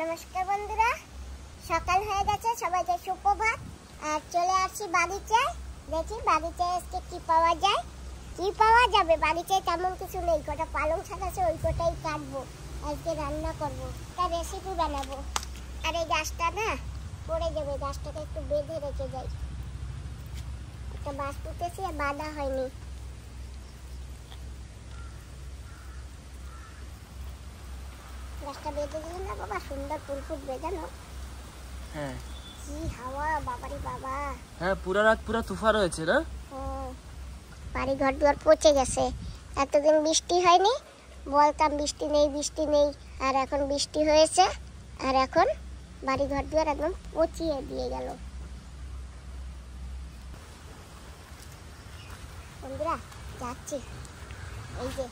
নমস্কার বন্ধুরা। সকাল হয়ে গেছে, সবাইকে সুপ্রভাত। আর চলে আসছি বাড়িতে। দেখি বাড়িতে আজকে কি পাওয়া যায়। কি পাওয়া যাবে? বাড়িতে তেমন কিছু নেই। কটা পালং শাক আছে, ওই কটাই কাটবো। আজকে রান্না করব। তার রেসিপি বানাবো। আর এই গাছটা না, পড়ে যাবে। গাছটাকে একটু বেঁধে রেখে যাই। একটা বাস তুলতেছি আর বাঁধা হয়নি। গাছটা বেঁধে দিলে না বাবা? সুন্দর ফুল ফুল বেঁধানো হ্যাঁ। কি হাওয়া বাবারি বাবা। হ্যাঁ পুরো রাত পুরো তুফান হয়েছে না? হ্যাঁ। বাড়ি ঘর দুয়ার পচে গেছে। এতদিন বৃষ্টি হয়নি। বলতাম বৃষ্টি নেই বৃষ্টি নেই। আর এখন বৃষ্টি হয়েছে। আর এখন বাড়ি ঘর দুয়ার একদম পচিয়ে দিয়ে গেল। বন্ধুরা যাচ্ছি। এই যে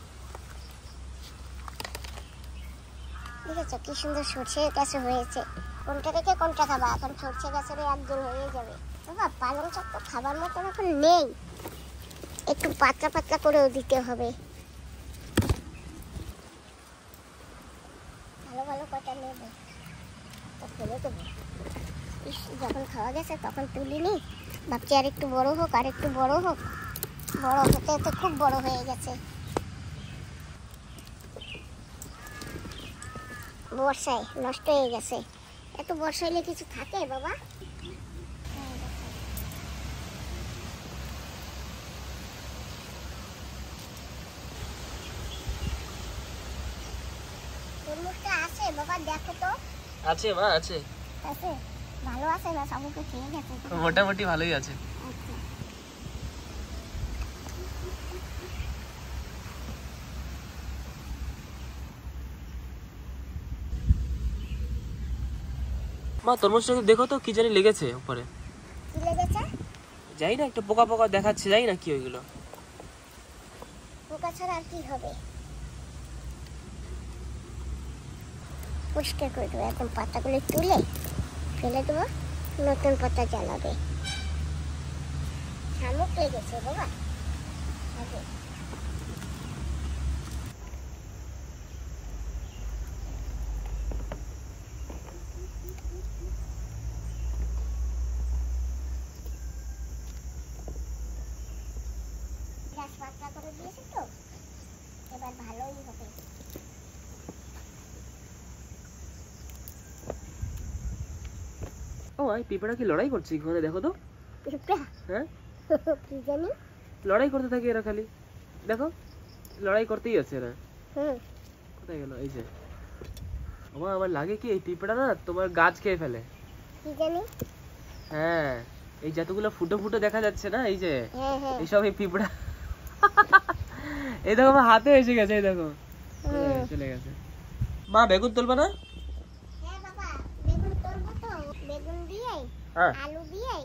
দেখেছ কি সুন্দর সর্ষে গাছে হয়েছে। কোনটা রেখে কোনটা খাবা? এখন সর্ষে গাছের একদম হয়ে যাবে। বাবা, পালং শাক তো খাবার মতন এখন নেই। একটু পাতলা পাতলা করেও দিতে হবে। ভালো ভালো কটা নেবে? ফেলে দেবো। যখন খাওয়া গেছে তখন তুলিনি। ভাবছি আর একটু বড় হোক, আর একটু বড় হোক। বড় হতে হতে খুব বড় হয়ে গেছে। বর্ষায় নষ্ট হয়ে গেছে। এত বর্ষা হলে কিছু থাকে বাবা? তরমুজটা আছে বাবা দেখো তো। আছে মা আছে। আছে? ভালো আছে না? সবকে খেয়ে গেছে মোটামুটি ভালোই আছে। আচ্ছা। মা তরমুজটাকে দেখো তো কি জানি লেগেছে উপরে। কি লেগেছে? যাই না একটা পোকা পোকা দেখাচ্ছে যাই না কি ওইগুলো। পোকা ছাড়া আর কি হবে? পরিষ্কার করে দেবো এখন পাতাগুলো তুলে ফেলে দেবো নতুন পাতা জ্বালাবে। শামুক লেগেছে বাবা আগে গ্যাস পাতলা করে দিয়েছে তো এবার ভালোই হবে ও এই পিঁপড়া কি লড়াই করছে এখানে দেখো তো। হ্যাঁ? লড়াই করতে থাকে এরা খালি। দেখো লড়াই করতেই আছে এরা। কোথায় গেল? এই যে। আমার আমার লাগে কি এই পিঁপড়া না তোমার গাছ খেয়ে ফেলে? হ্যাঁ এই যতগুলো ফুটো ফুটো দেখা যাচ্ছে না এই যে হ্যাঁ হ্যাঁ। এইসব এই পিঁপড়া। এই দেখো আমার হাতে এসে গেছে এই দেখো। চলে গেছে। মা বেগুন তুলবে না হ্যাঁ বাবা বেগুন তুলবো তো বেগুন দিয়ে হ্যাঁ। আলু দিয়ে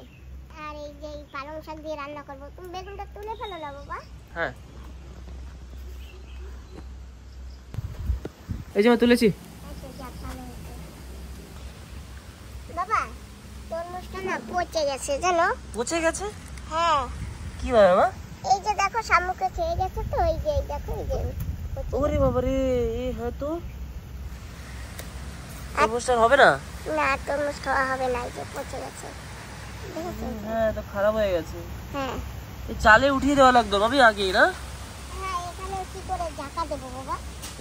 আর এই যে পালং শাক দিয়ে রান্না করব। তুমি বেগুনটা তুলে ফেলো না বাবা। হ্যাঁ। এই যে মা তুলেছি। আচ্ছা বাবা তরমুজটা না পচে গেছে জানো? পচে গেছে? হ্যাঁ। কি ভাবে মা? এই যে দেখো শামুকে খেয়ে গেছে তো এই যে দেখো এই যে ওরে বাবারে এ হ্যাঁ তো হবে না? না তরমুজ খাওয়া হবে না এই যে পচে গেছে। হ্যাঁ তো খারাপ হয়ে গেছে। হ্যাঁ। চালে উঠিয়ে দেওয়া লাগতো ভাবি আগেই না? হ্যাঁ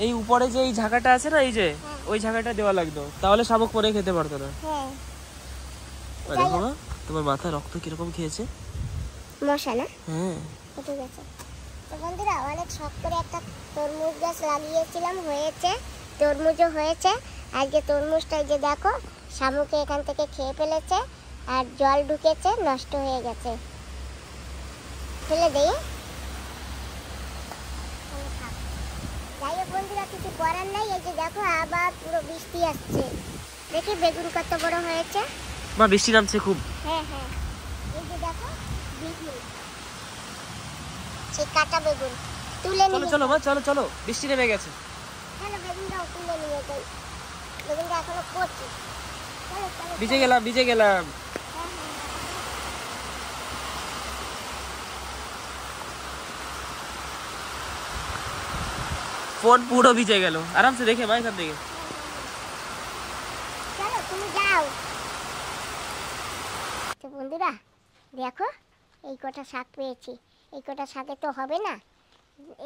এই উপরে যে এই ঝাঁকাটা আছে না এই যে ওই ঝাঁকাটা দেওয়া লাগতো। তাহলে শামুক পরে খেতে পারতো না। হ্যাঁ। দেখো মা তোমার মাথায় রক্ত কীরকম খেয়েছে? মশা না? হ্যাঁ। ঠিক আছে তো বন্ধুরা অনেক শখ করে একটা তরমুজ গাছ লাগিয়েছিলাম হয়েছে। তরমুজও হয়েছে। আজকে তরমুজটা যে দেখো শামুকে এখান থেকে খেয়ে ফেলেছে আর জল ঢুকেছে নষ্ট হয়ে গেছে। ফেলে দেই যাই হোক বন্ধুরা কিছু করার নাই এই যে দেখো আবার পুরো বৃষ্টি আসছে। দেখি বেগুন কত বড় হয়েছে। মা বৃষ্টি নামছে খুব। হ্যাঁ হ্যাঁ। এই যে দেখো বেগুন সেই কাটা বেগুন। তুলে চলো চলো মা চলো চলো। বৃষ্টি নেমে গেছে। চলো বেগুনটাও তুলে নিয়ে যাই। বেগুনটা এখনও করছি। চলো চলো ভিজে গেলাম ভিজে গেলাম। ফোন পুরো ভিজে গেল। আরামসে দেখে মা এখান থেকে। বন্ধুরা দেখো এই কটা শাক পেয়েছি। এই কটা শাকে তো হবে না।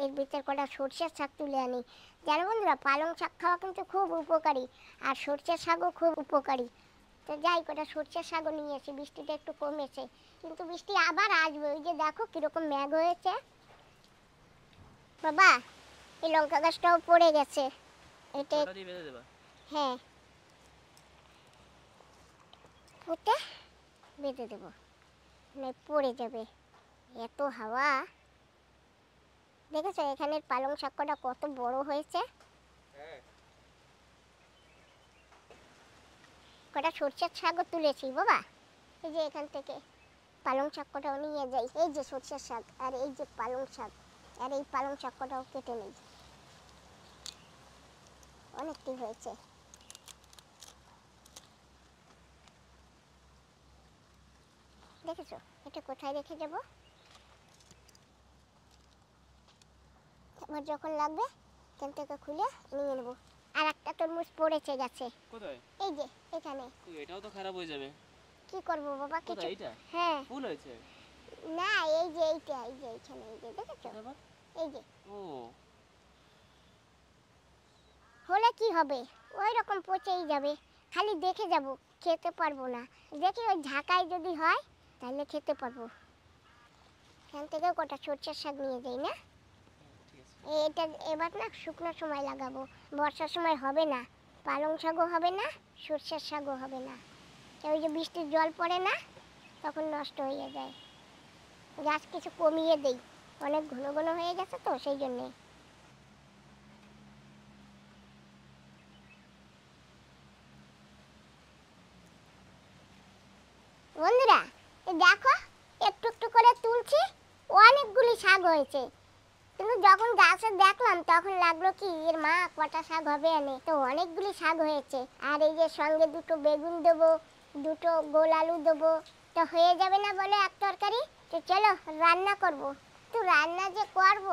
এর ভিতর কটা সর্ষের শাক তুলে আনি। জানো বন্ধুরা পালং শাক খাওয়া কিন্তু খুব উপকারী আর সর্ষের শাকও খুব উপকারী। তো যাই কটা সর্ষের শাকও নিয়ে এসে বৃষ্টিটা একটু কমেছে কিন্তু বৃষ্টি আবার আসবে। ওই যে দেখো কীরকম ম্যাগ হয়েছে। বাবা এই লঙ্কা গাছটাও পড়ে গেছে। এটা হ্যাঁ। পুঁতে বেঁধে দেবো। নয় পড়ে যাবে। এত হাওয়া। দেখেছ এখানের পালং শাকটা কত বড় হয়েছে? হ্যাঁ। কটা সরষের শাকও তুলেছি বাবা। এই যে এখান থেকে পালং শাক কটাও নিয়ে যাই। এই যে সরষের শাক আর এই যে পালং শাক আর এই পালং শাকটাও কেটে নেই। অনেকটি হয়েছে। দেখেছ এটা কোথায় রেখে যাব? আমার যখন লাগবে এখান থেকে খুলে নিয়ে নেব। আর একটা তরমুজ পড়েছে গেছে। কোথায়? এই যে এখানে। এটাও তো খারাপ হয়ে যাবে। কি করব বাবা কিছু হ্যাঁ। ফুল হয়েছে? না এই যে এইটা এই যে এইখানে এই যে দেখেছ? এই যে। ও। হলে কি হবে? ওই রকম পচেই যাবে। খালি দেখে যাব খেতে পারব না। দেখি ওই ঢাকায় যদি হয় তাহলে খেতে পারব। এখান থেকে কটা সরষের শাক নিয়ে যাই না? এটা এবার না শুকনো সময় লাগাবো। বর্ষার সময় হবে না। পালং শাকও হবে না, সর্ষের শাকও হবে না। ওই যে বৃষ্টির জল পড়ে না, তখন নষ্ট হয়ে যায়। গাছ কিছু কমিয়ে দেই। অনেক ঘন ঘন হয়ে গেছে তো, সেই জন্যে। বন্ধুরা দেখো, একটু একটু করে তুলছি, অনেকগুলি শাক হয়েছে। কিন্তু যখন গাছে দেখলাম তখন লাগল কি এর মা কটা শাক হবে এনে? তো অনেকগুলি শাক হয়েছে। আর এই যে সঙ্গে দুটো বেগুন দেবো দুটো গোল আলু দেবো তো হয়ে যাবে না বলে এক তরকারি? তো চলো রান্না করব। তো রান্না যে করব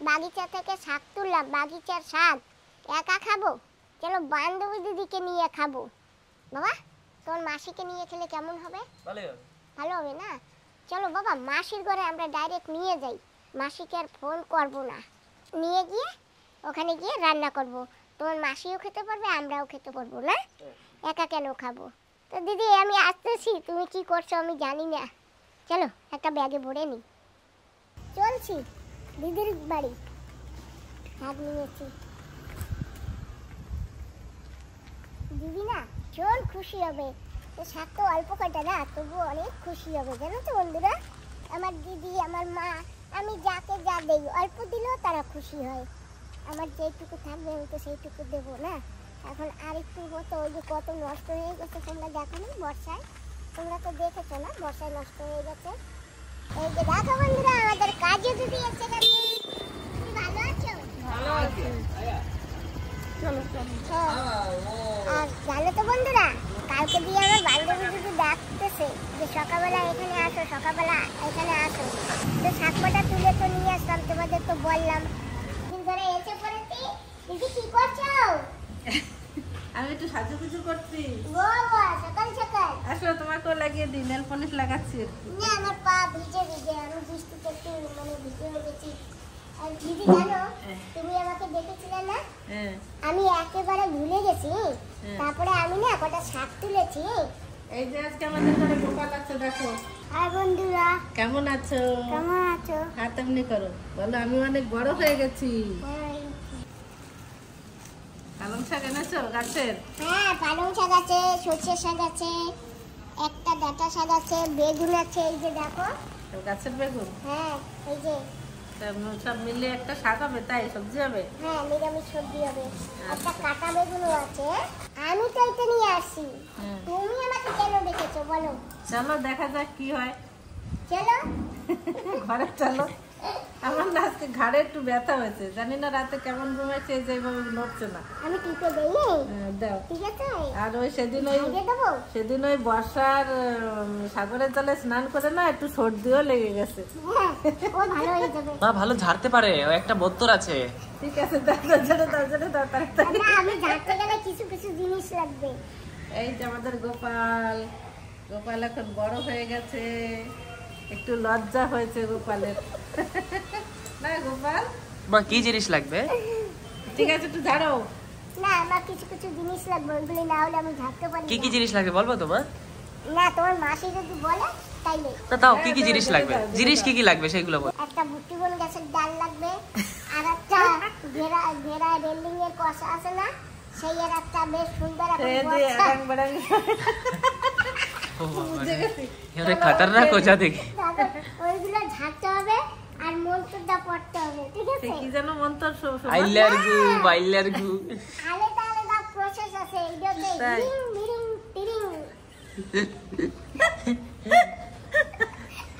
বাগিচা থেকে শাক তুললাম বাগিচার শাক একা খাব? চলো বান্ধবী দিদিকে নিয়ে খাব। বাবা তোর মাসিকে নিয়ে খেলে কেমন হবে? হবে। ভালো হবে না? চলো বাবা মাসির ঘরে আমরা ডাইরেক্ট নিয়ে যাই। মাসিকে আর ফোন করব না। নিয়ে গিয়ে ওখানে গিয়ে রান্না করব। তোমার মাসিও খেতে পারবে, আমরাও খেতে পারব না। একা কেন খাব? তো দিদি, আমি আসতেছি। তুমি কি করছ আমি জানি না। চলো, একটা ব্যাগে ভরে নি চলছি, দিদির বাড়ি। শাক নিয়েছি। দিদি না চল খুশি হবে। শাক তো অল্প কটা না তবু অনেক খুশি হবে। জানো তো বন্ধুরা? আমার দিদি, আমার মা আমি যাকে যা দেই অল্প দিলেও তারা খুশি হয়। আমার যেটুকু থাকবে আমি তো সেইটুকু দেবো না। এখন আর একটু মতো ওই যে কত নষ্ট হয়ে গেছে তোমরা দেখো না বর্ষায়। তোমরা তো দেখেছ না বর্ষায় নষ্ট হয়ে গেছে। এই যে দেখো বন্ধুরা আমাদের কাজে দিদি এসে গেছে। ভালো আছো? ভালো আছে। চলো। হ্যাঁ। আর জানো তো বন্ধুরা কালকে দিয়ে আমার বান্ধবী দিদি ডাকতেছে যে সকালবেলা এখানে আসো সকালবেলা এখানে আসো। তো শাকপাটা তুলে তো নিয়ে আসলাম তোমাদের তো বললাম। ধরে এসে পড়েছি। দিদি কি করছ? আমি একটু সাজুগুজু করছি। সকাল সকাল। আসলে তোমাকেও লাগিয়ে দিই নেল পলিশ লাগাচ্ছি না আমার পা ভিজে ভিজে আমি বৃষ্টিতে একটু মানে ভিজে হয়ে গেছি আর দিদি জানো তুমি আমাকে দেখেছিলে না? হ্যাঁ। গেছি হুম। তারপরে আমি না কটা শাক তুলেছি এই? যে আজকে আমাদের ঘরে গোপাল আছে দেখো। আর বন্ধুরা কেমন আছো? কেমন আছো? হাত এমনি করো। বলো আমি অনেক বড় হয়ে গেছি। পালং শাক এনেছো গাছের? হ্যাঁ পালং শাক আছে সর্ষে শাক আছে একটা ডাঁটা শাক আছে বেগুন আছে এই যে দেখো। গাছের বেগুন? হ্যাঁ এই যে। সব মিলে একটা শাক হবে তাই সবজি হবে? হ্যাঁ নিরামিষ সবজি হবে। একটা কাঁটা বেগুনও আছে আমি তো এটা নিয়ে আসি। তুমি আমাকে কেন দেখেছ বলো। চলো দেখা যাক কি হয়। চলো। ঘরে চলো। আমার না আজকে ঘাড়ে একটু ব্যথা হয়েছে। জানি না রাতে কেমন ঘুমাইছে এই যে এইভাবে নড়ছে না। আমি টিপে দেই হ্যাঁ, দাও। ঠিক আছে। আর ওই সেদিন ওই সেদিন ওই বর্ষার সাগরের জলে স্নান করে না একটু সর্দিও লেগে গেছে। হ্যাঁ ভালো মা ভালো ঝাড়তে পারে ও একটা বোত্তর আছে। ঠিক আছে দাও দাও, জোরে দাও জোরে দাও তাড়াতাড়ি। আমি ঝাড়তে গেলে কিছু কিছু জিনিস লাগবে। এই যে আমাদের গোপাল। গোপাল এখন বড় হয়ে গেছে। একটু লজ্জা হয়েছে গোপালের। না গোপাল? মা কি জিনিস লাগবে? ঠিক আছে একটু দাঁড়াও। না আমার কিছু কিছু জিনিস লাগবে ওইগুলি না হলে আমি ঝাড়তে পারি কি কি জিনিস লাগবে বলব তোমার না তোমার মাসি যদি বলে তাইলে। না তাও কি কি হ্যাঁ, জিনিস লাগবে? জিনিস কি কি লাগবে সেগুলো বল। একটা ভুট্টিবন গাছের ডাল লাগবে আর একটা ঘেরা ঘেরা রেলিং এর কষা আছে না সেই এর একটা বেশ সুন্দর একটা এই যে বস্তা। আগাং বাড়াং ও বাবা বুঝে রে। গেছি। এখানে খাতারনাক কোচা দেখি ওইগুলো ঝাড়তে হবে আর মন্ত্রটা পড়তে হবে ঠিক আছে কি যেন মন্তর? আইলার গু বাইলার গু আলাদা আলাদা প্রসেস আছে এইটাতে? রিং টিরিং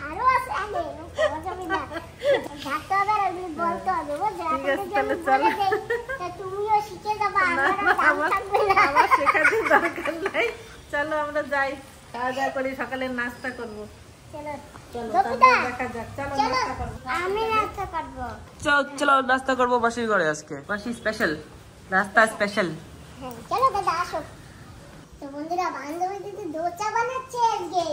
আরও আছে আগে পাওয়া না ঝাড়তে হবে আর ওইগুলো বলতে হবে বুঝলে ঠিক আছে, তাহলে জন্য চলো। বলে দেই, তা তুমিও শিখে যাবা আমার না, দাম আমার- থাকবে না আমার শেখাতে দরকার নাই চলো আমরা যাই খাওয়া দাওয়া করি সকালে নাস্তা করব। চলো নাস্তা করব। আমি চল চলো নাস্তা করব মাসির ঘরে আজকে। স্পেশাল নাস্তা স্পেশাল হ্যাঁ চলো দাদা আসো। তো বন্ধুরা বান্ধবী দোচা বানাচ্ছে আজকে।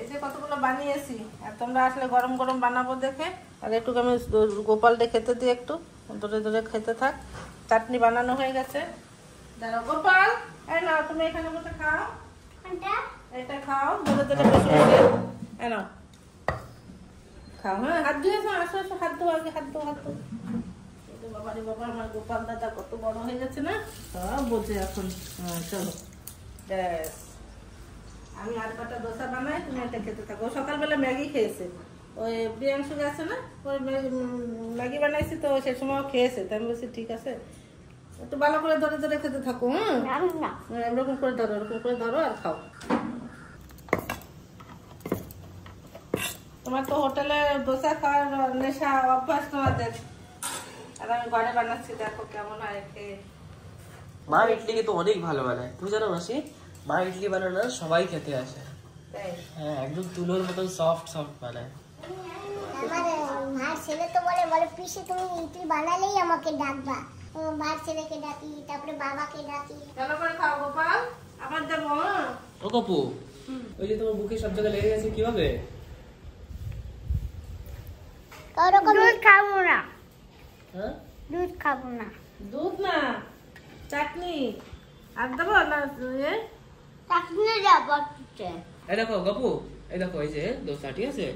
এই যে কতগুলো বানিয়েছি আর তোমরা আসলে গরম গরম বানাবো দেখে। আর একটু আমি দো- গোপালকে খেতে দিই একটু ধরে ধরে খেতে থাক। চাটনি বানানো হয়ে গেছে। দাঁড়াও গোপাল। এই না তুমি এখানে বসে খাও। কোনটা এটা খাও ধরে ধরে বসে বসে এই খাও হ্যাঁ হাত ধুয়ে আসো হাত ধো আগে হাত ধো হাত ধো এই যে বাবা রে বাবা আমার গোপাল দাদা কত বড় হয়ে গেছে না? সব বোঝে এখন। হ্যাঁ চলো। ব্যাস। আমি আর কটা দোসা বানাই তুমি এটা খেতে থাকো। ও সকালবেলা ম্যাগি খেয়েছে। ওই প্রিয়াংশু গেছে না? ওই ম্যাগি- বানাইছি তো সে সময় খেয়েছে। তাই আমি বলছি ঠিক আছে। একটু ভালো করে ধরে ধরে খেতে থাকো হ্যাঁ এরকম করে ধরো এরকম করে ধরো আর খাও। তোমার তো হোটেলে দোসা খাওয়ার নেশা অভ্যাস তোমাদের। আর আমি ঘরে বানাচ্ছি দেখো কেমন হয় খেয়ে মা ইডলি কিন্তু অনেক ভালো বানায় তুমি জানো মাসি মা ইডলি বানানো না সবাই খেতে আসে। হ্যাঁ একদম তুলোর মতন সফট সফট বানায়। আমার ছেলে তো বলে বলে পিসি তুমি ইডলি বানালেই আমাকে ডাকবা। আমার ছেলেকে ডাকি তারপরে বাবাকে ডাকি। ভালো করে খাও গোপাল। আমার দেবো হ্যাঁ? ও কপু ওই যে তোমার বুকে সব জায়গায় লেগে গেছে কীভাবে? ওরকম দুধ খাব না। হ্যাঁ? দুধ খাব না। দুধ না চাটনি। আর দেবো না চাকরি যাব এই দেখো গপু এই দেখো এই যে দোসা ঠিক আছে?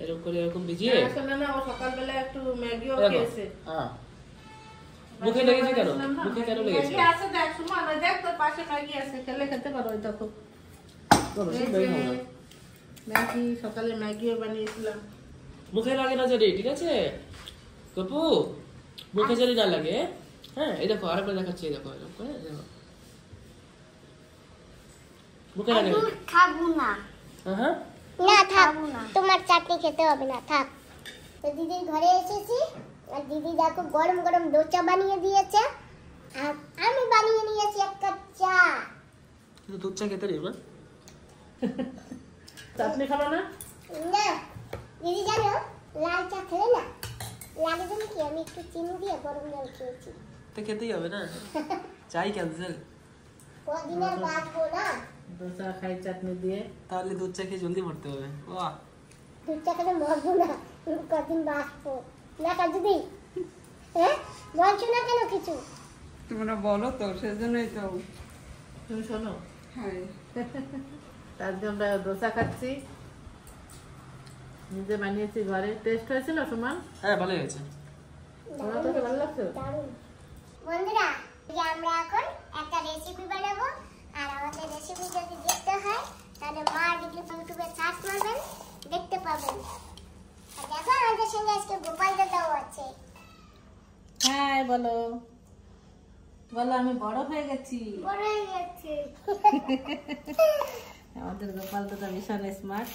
এরকম করে এরকম ভিজিয়ে আসলে না ও সকালবেলা একটু ম্যাগিও খেয়েছে। হ্যাঁ। মুখে লেগেছে কেন? মুখে কেন লেগেছে? ম্যাগি আছে দেখ সুমন দেখ তোর পাশে ম্যাগি আছে খেলে খেতে পারো ওই দেখো। চলো, সেই। ম্যাগি সকালে ম্যাগিও বানিয়েছিলাম। মুখে লাগে না জানি ঠিক আছে? কপু মুখে জানি না লাগে হ্যাঁ এই দেখো আরেকবার দেখাচ্ছি এই দেখো এরকম করে দেখো। মুখে লাগে খাব না। হ্যাঁ হ্যাঁ। না থাক তোমার চাটনি খেতে হবে না থাক। তো দিদির ঘরে এসেছি আর দিদি দেখো গরম গরম দোচা বানিয়ে দিয়েছে। আর আমি বানিয়ে নিয়েছি এক কাপ চা। দুধ চা খেতে মা। চাটনি খাব না? না। দিদি লাল চা খেলে না? লাগে জানি কি আমি একটু চিনি দিয়ে গরম জল খেয়েছি। তো খেতেই হবে না? চাই ক্যান্সেল কদিন আর বাঁচবো না? দোসা খাই চাটনি দিয়ে। তাহলে দুধ চা খেয়ে জলদি মরতে হবে। বাহ। দুধ চা খেলে মরবো না কদিন বাঁচবো। না কাজ দিদি? হ্যাঁ বলছো না কেন কিছু? তোমরা বলো তো সেজন্যই তো। তুমি শোনো? হ্যাঁ। তার জন্য আমরা দোসা খাচ্ছি। নিজে বানিয়েছি ঘরে। টেস্ট হয়েছিল সুমান? হ্যাঁ ভালো হয়েছে। তোমার কাছে ভালো লাগছে বন্ধুরা আমরা এখন একটা রেসিপি বানাবো। আর আমাদের রেসিপি যদি দেখতে হয় তাহলে মা ডিগ্রি ইউটিউবে সার্চ করবেন দেখতে পাবেন। আর দেখো আমাদের সঙ্গে আজকে গোপাল দাদাও আছে। হ্যাঁ বলো। বলো আমি বড় হয়ে গেছি। বড় হয়ে গেছে। আমাদের গোপাল দাদা ভীষণ স্মার্ট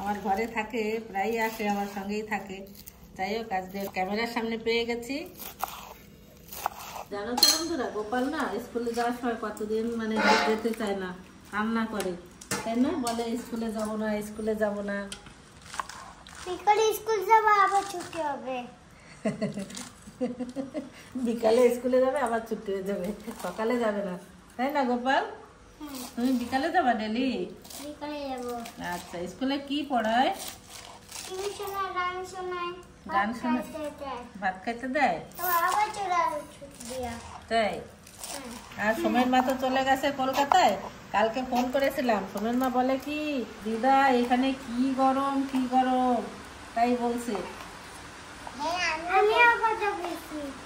আমার ঘরে থাকে প্রায়ই আসে আমার সঙ্গেই থাকে। যাই হোক আজকে ক্যামেরার সামনে পেয়ে গেছি। জানো তো বন্ধুরা গোপাল না স্কুলে যাওয়ার সময় কতদিন মানে যেতে চায় না কান্না করে। তাই না? বলে স্কুলে যাব না স্কুলে যাব না। বিকালে স্কুল যাব আবার ছুটি হবে। বিকালে স্কুলে যাবে আবার ছুটি হয়ে যাবে। সকালে যাবে না। তাই না গোপাল? তুমি বিকালে যাবা ডেলি? বিকালে যাব। আচ্ছা স্কুলে কি পড়ায়? গান শোনায় গান শোনায়? ভাত খাইতে দেয়? তাই? হ্যাঁ। আর মা তো চলে গেছে কলকাতায়? কালকে ফোন করেছিলাম। সোমেন মা বলে কি দিদা এখানে কি গরম কি গরম? তাই বলছে। হ্যাঁ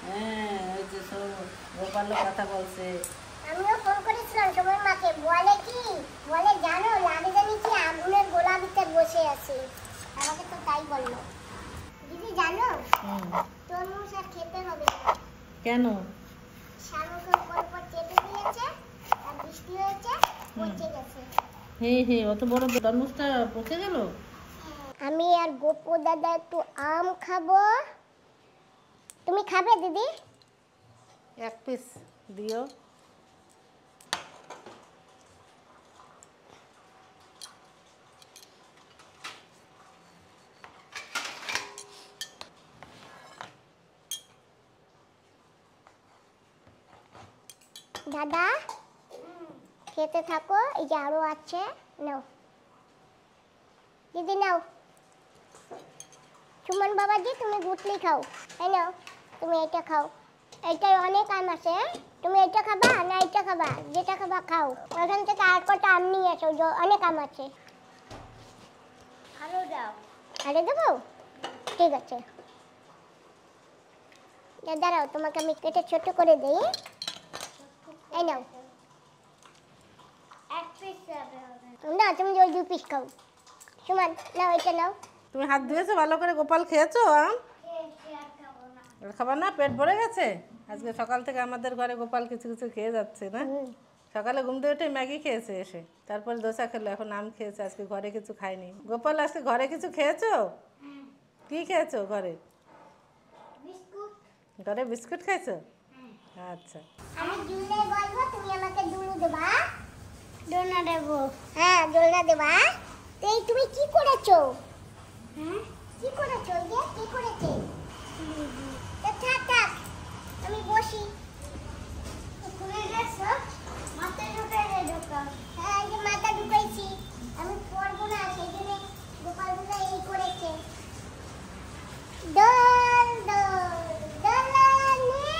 হ্যাঁ ওই যে সব কথা বলছে। আমিও ফোন করেছিলাম সময় মাকে বলে কি? বলে জানো লাগে জানি কি আগুনের গোলা ভিতর বসে আছে। আমাকে তো তাই বলল। দিদি জানো? হুম। তরমুজ আর খেতে হবে। কেন? শামুকে উপর উপর চেপে দিয়েছে আর বৃষ্টি হয়েছে পচে গেছে। হে হে অত বড় তরমুজটা পচে গেল? আমি আর গোপু দাদা একটু আম খাব। তুমি খাবে দিদি? এক পিস দিও। দাদা? খেতে থাকো এই যে আরও আছে নাও। দিদি নাও। সুমন বাবাজি তুমি গুটলি খাও। এই নাও তুমি এটা খাও। এইটাই অনেক আম আছে? তুমি এটা খাবা না এটা খাবা? যেটা খাবা খাও। ওখান থেকে আর কটা আম নিয়ে আসো অনেক আম আছে। আরও দাও। আরে দেবো? ঠিক আছে। দাঁড়াও তোমাকে আমি কেটে ছোট করে দিই। এই নাও না তুমি ওই দু পিস খাও। সুমান নাও এটা নাও। তুমি হাত ধুয়েছো ভালো করে গোপাল খেয়েছো আম? না পেট ভরে গেছে? আজকে সকাল থেকে আমাদের ঘরে গোপাল কিছু কিছু খেয়ে যাচ্ছে না। সকালে ঘুম থেকে উঠে ম্যাগি খেয়েছে এসে। তারপরে দোসা খেলো এখন আম খেয়েছে আজকে ঘরে কিছু খায়নি। গোপাল আজকে ঘরে কিছু খেয়েছো? কি খেয়েছো ঘরে? ঘরে বিস্কুট খাইছো আচ্ছা। আমি দুলে বলব, তুমি আমাকে দুলু দেবা। দোলনা দেবো। হ্যাঁ দোলনা দেবা। এই তুমি কি করেছ? হ্যাঁ কি করেছ? যে, কি করেছে? থাক আমি মাথায় ঢুকাই হ্যাঁ মাথা আমি পড়ব না, সেই জন্য গোপাল করেছে। দোল দোলনে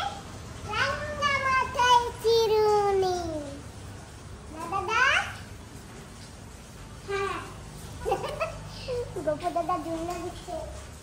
রাঙ্গা মাথায় চিরুনি না দাদা হ্যাঁ গোপু দাদা দুলনা দিচ্ছে দাদা